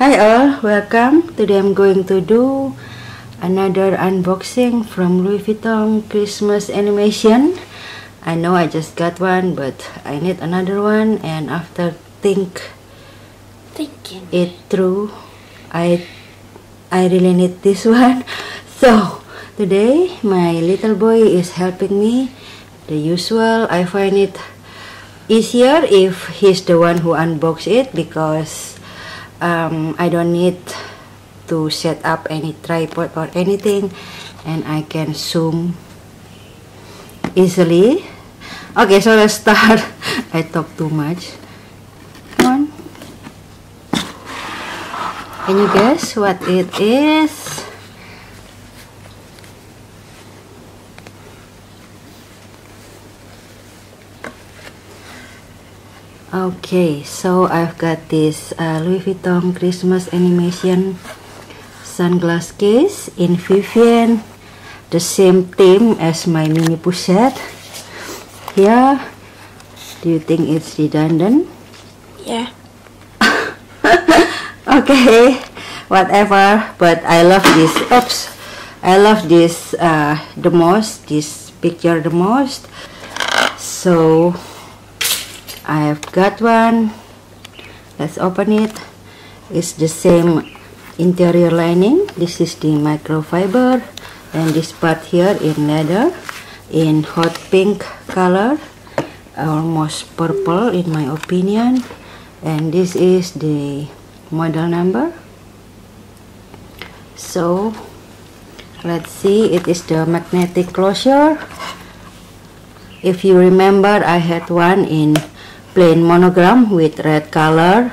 Hi all, welcome. Today I'm going to do another unboxing from Louis Vuitton Christmas animation. I know I just got one, but I need another one and after think Thinking. it through, I I really need this one. So today my little boy is helping me. The usual, I find it easier if he's the one who unbox it because um, I don't need to set up any tripod or anything and I can zoom easily. Okay so let's start. I talk too much. Can you guess what it is Okay, so I've got this uh, Louis Vuitton Christmas animation sunglass case in Vivienne, the same theme as my mini set. Here, do you think it's redundant? Yeah. okay, whatever. But I love this. Oops, I love this uh, the most. This picture the most. So I've got one. Let's open it. It's the same interior lining. This is the microfiber. And this part here in leather in hot pink color almost purple in my opinion. And this is the model number. So let's see it is the magnetic closure. If you remember I had one in plain monogram with red color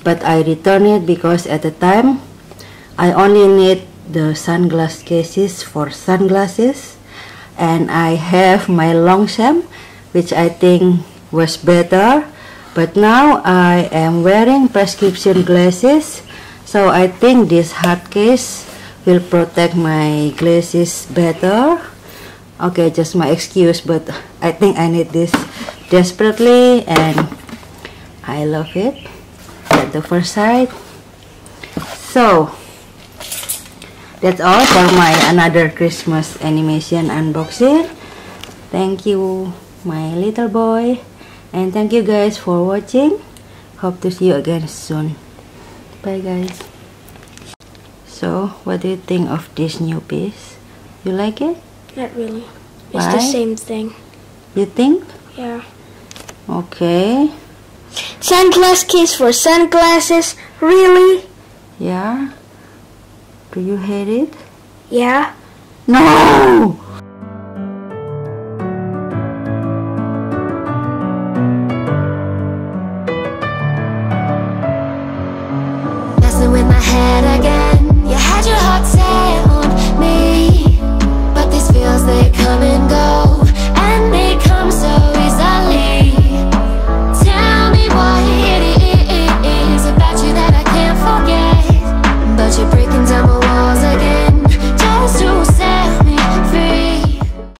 but I returned it because at the time I only need the sunglass cases for sunglasses and I have my long Longchamp which I think was better but now I am wearing prescription glasses so I think this hard case will protect my glasses better. Okay just my excuse but I think I need this desperately and I love it at the first sight. So that's all for my another Christmas animation unboxing. Thank you my little boy and thank you guys for watching. Hope to see you again soon. Bye guys. So what do you think of this new piece? You like it? Not really. It's the same thing. you think? Yeah. Okay Sunglass case for sunglasses? Really? Yeah. Do you hate it? Yeah. No!